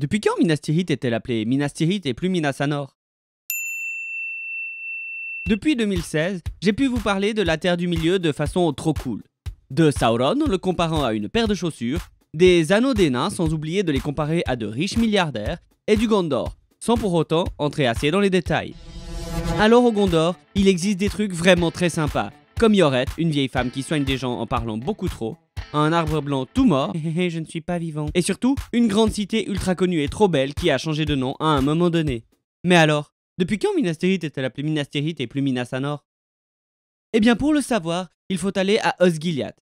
Depuis quand Minas Tirith est-elle appelée? Minas Tirith et plus Minas Anor? Depuis 2016, j'ai pu vous parler de la Terre du Milieu de façon trop cool. De Sauron en le comparant à une paire de chaussures, des anneaux des nains sans oublier de les comparer à de riches milliardaires, et du Gondor, sans pour autant entrer assez dans les détails. Alors au Gondor, il existe des trucs vraiment très sympas, comme Yorette, une vieille femme qui soigne des gens en parlant beaucoup trop, un arbre blanc tout mort, je ne suis pas vivant, et surtout une grande cité ultra connue et trop belle qui a changé de nom à un moment donné. Mais alors, depuis quand Minas Tirith est-elle appelée Minas Tirith et plus Minas Anor? Eh bien pour le savoir, il faut aller à Osgiliath.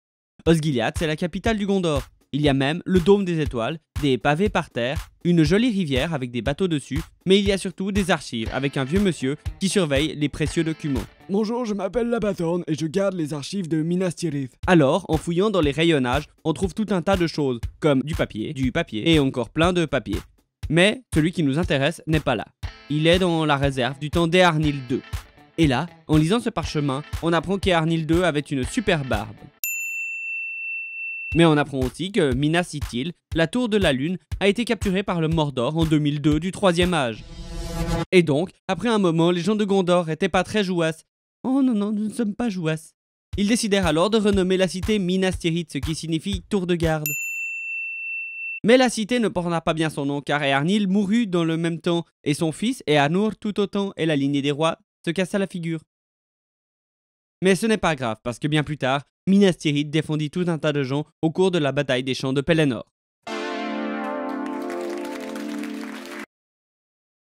Osgiliath, c'est la capitale du Gondor, il y a même le dôme des étoiles, des pavés par terre, une jolie rivière avec des bateaux dessus, mais il y a surtout des archives avec un vieux monsieur qui surveille les précieux documents. Bonjour, je m'appelle Labathorn et je garde les archives de Minas Tirith. Alors, en fouillant dans les rayonnages, on trouve tout un tas de choses, comme du papier, du papier et encore plein de papier. Mais celui qui nous intéresse n'est pas là. Il est dans la réserve du temps d'Earnil II. Et là, en lisant ce parchemin, on apprend qu'Earnil II avait une super barbe. Mais on apprend aussi que Minas Ithil, la tour de la lune, a été capturée par le Mordor en 2002 du troisième âge. Et donc, après un moment, les gens de Gondor étaient pas très jouasses. Oh non, non, nous ne sommes pas jouasses. Ils décidèrent alors de renommer la cité Minas Tirith, ce qui signifie tour de garde. Mais la cité ne porta pas bien son nom car Earnil mourut dans le même temps et son fils, Eanur tout autant et la lignée des rois, se cassa la figure. Mais ce n'est pas grave parce que bien plus tard, Minas Tirith défendit tout un tas de gens au cours de la bataille des champs de Pelennor.